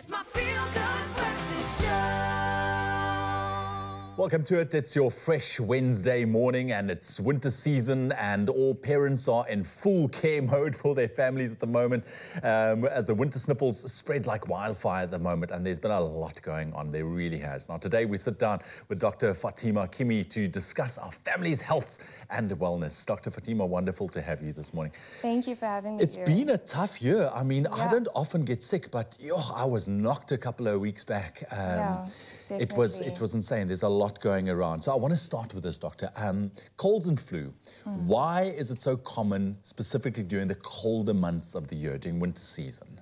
It's my feel good Welcome to it. It's your fresh Wednesday morning, and it's winter season, and all parents are in full care mode for their families at the moment um, as the winter sniffles spread like wildfire at the moment. And there's been a lot going on. There really has. Now, today we sit down with Dr. Fatima Kimi to discuss our family's health and wellness. Dr. Fatima, wonderful to have you this morning. Thank you for having me It's here. been a tough year. I mean, I don't often get sick, but yo, I was knocked a couple of weeks back. Um, Yeah, it was it was insane. There's a lot going around. So I want to start with this, doctor. Um, colds and flu. Hmm. Why is it so common, specifically during the colder months of the year, during winter season?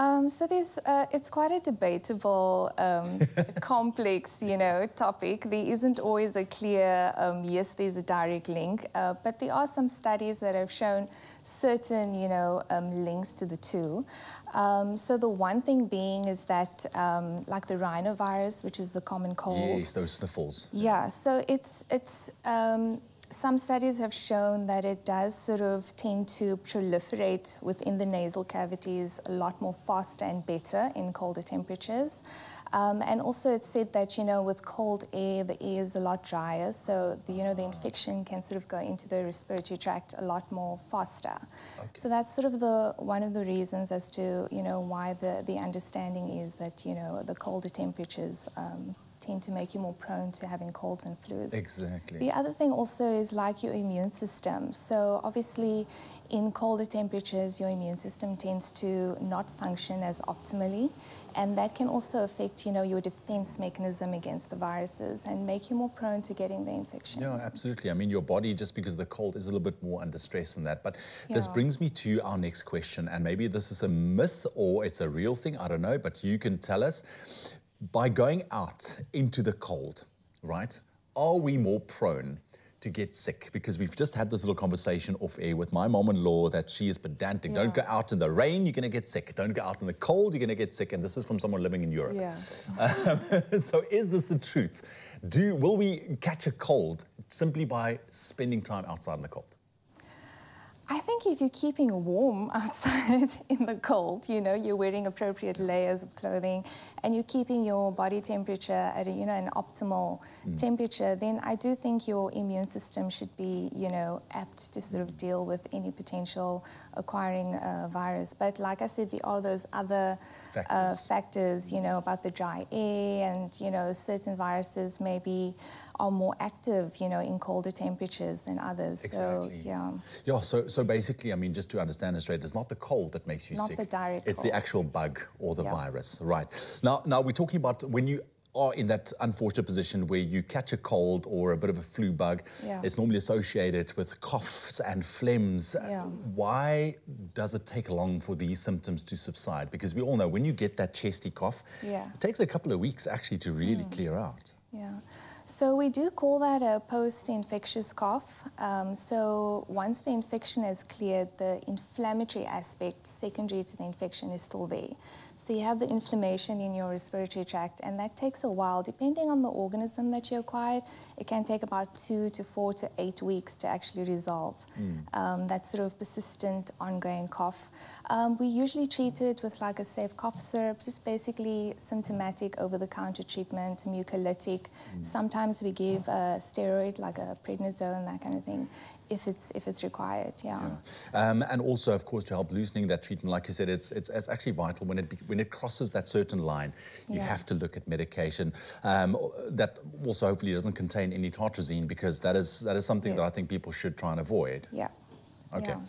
Um, so there's, uh, it's quite a debatable, um, complex, you know, topic. There isn't always a clear, um, yes, there's a direct link, uh, but there are some studies that have shown certain, you know, um, links to the two. Um, so the one thing being is that, um, like the rhinovirus, which is the common cold. Yes, those sniffles. Yeah, so it's it's um, some studies have shown that it does sort of tend to proliferate within the nasal cavities a lot more faster and better in colder temperatures. Um, and also, it's said that you know, with cold air, the air is a lot drier, so the, you know the infection can sort of go into the respiratory tract a lot more faster. So that's sort of the one of the reasons as to you know why the the understanding is that you know the colder temperatures. Um, tend to make you more prone to having colds and flus. Exactly. The other thing also is like your immune system. So obviously, in colder temperatures, your immune system tends to not function as optimally, and that can also affect, you know, your defense mechanism against the viruses and make you more prone to getting the infection. No, absolutely. I mean, your body, just because of the cold, is a little bit more under stress than that. But this brings me to our next question, and maybe this is a myth or it's a real thing. I don't know, but you can tell us. By going out into the cold, right, are we more prone to get sick? Because we've just had this little conversation off air with my mom in law that she is pedantic. Don't go out in the rain, you're going to get sick. Don't go out in the cold, you're going to get sick. And this is from someone living in Europe. Yeah. Um, so is this the truth? Do will we catch a cold simply by spending time outside in the cold? I think if you're keeping warm outside in the cold, you know, you're wearing appropriate layers of clothing and you're keeping your body temperature at a, you know, an optimal temperature, then I do think your immune system should be, you know, apt to sort of deal with any potential acquiring a virus. But like I said, there are those other uh, Factors. factors, you know, about the dry air and, you know, certain viruses maybe are more active, you know, in colder temperatures than others. Exactly. So, yeah. Yeah, so so basically, I mean, just to understand it straight, it's not the cold that makes you Not sick. the direct It's the actual bug or the Yeah. virus, right? Now, now we're talking about when you are in that unfortunate position where you catch a cold or a bit of a flu bug. Yeah. It's normally associated with coughs and phlegms. Uh, yeah. Why does it take long for these symptoms to subside? Because we all know when you get that chesty cough, Yeah. It takes a couple of weeks actually to really hmm. clear out. Yeah. So we do call that a post-infectious cough. Um, so once the infection is cleared, the inflammatory aspect secondary to the infection is still there. So you have the inflammation in your respiratory tract, and that takes a while. Depending on the organism that you acquired, it can take about two to four to eight weeks to actually resolve. Um, that sort of persistent, ongoing cough. Um, we usually treat it with like a safe cough syrup, just basically symptomatic over-the-counter treatment, mucolytic. Sometimes we give a steroid like a prednisone, that kind of thing, if it's if it's required. Yeah. Um, and also, of course, to help loosening that treatment, like you said, it's, it's, it's actually vital when it, be- when it crosses that certain line, you Yeah. have to look at medication um, that also hopefully doesn't contain any tartrazine because that is, that is something that I think people should try and avoid. Yeah. Okay. Yeah.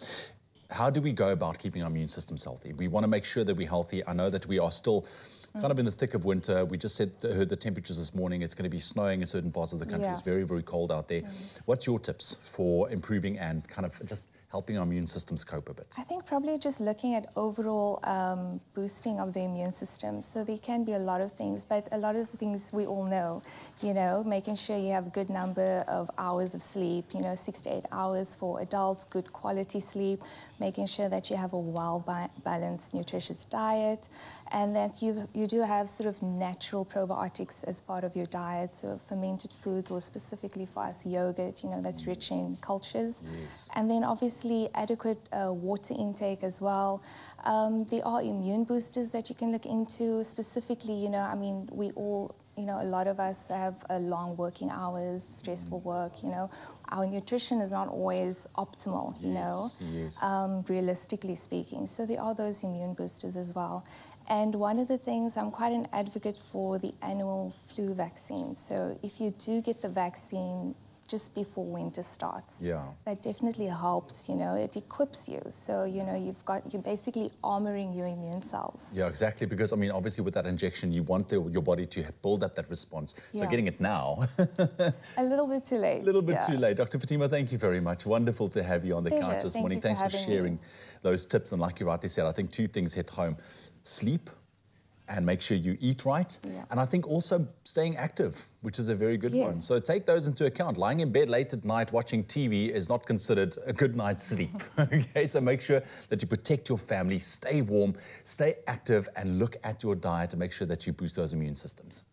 How do we go about keeping our immune systems healthy? We want to make sure that we're healthy. I know that we are still kind of in the thick of winter. We just said heard the temperatures this morning. It's going to be snowing in certain parts of the country. Yeah. It's very very cold out there. Mm. What's your tips for improving and kind of just helping our immune systems cope a bit? I think probably just looking at overall um, boosting of the immune system. So there can be a lot of things, but a lot of the things we all know, you know, making sure you have a good number of hours of sleep, you know, six to eight hours for adults, good quality sleep, making sure that you have a well-balanced, nutritious diet, and that you, you do have sort of natural probiotics as part of your diet. So fermented foods, or specifically for us, yogurt, you know, that's rich in cultures. Yes. And then obviously obviously, adequate uh, water intake as well. Um, there are immune boosters that you can look into. Specifically, you know, I mean, we all, you know, a lot of us have uh, long working hours, stressful work. You know, our nutrition is not always optimal. You know, Yes, yes. um, realistically speaking. So there are those immune boosters as well. And one of the things I'm quite an advocate for the annual flu vaccine. So if you do get the vaccine just before winter starts, Yeah. that definitely helps. You know, it equips you. So you know you've got you're basically armoring your immune cells. Yeah, exactly. Because I mean, obviously, with that injection, you want the, your body to build up that response. So Yeah. getting it now, A little bit too late. a little bit yeah. too late. Dr. Fatima, thank you very much. Wonderful to have you on the Pleasure. couch this Thank morning. you for Thanks for having me. sharing those tips. And like you rightly said, I think two things hit home: sleep. And make sure you eat right. Yeah. And I think also staying active, which is a very good one. So take those into account. Lying in bed late at night watching TV is not considered a good night's sleep. okay, so make sure that you protect your family, stay warm, stay active, and look at your diet and make sure that you boost those immune systems.